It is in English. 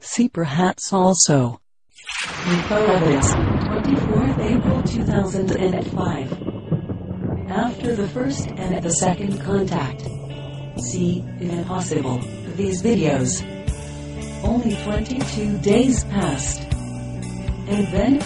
See perhaps also. Info evidence, 24th April 2005. After the first and the second contact. See, if possible, these videos. Only 22 days passed. And then,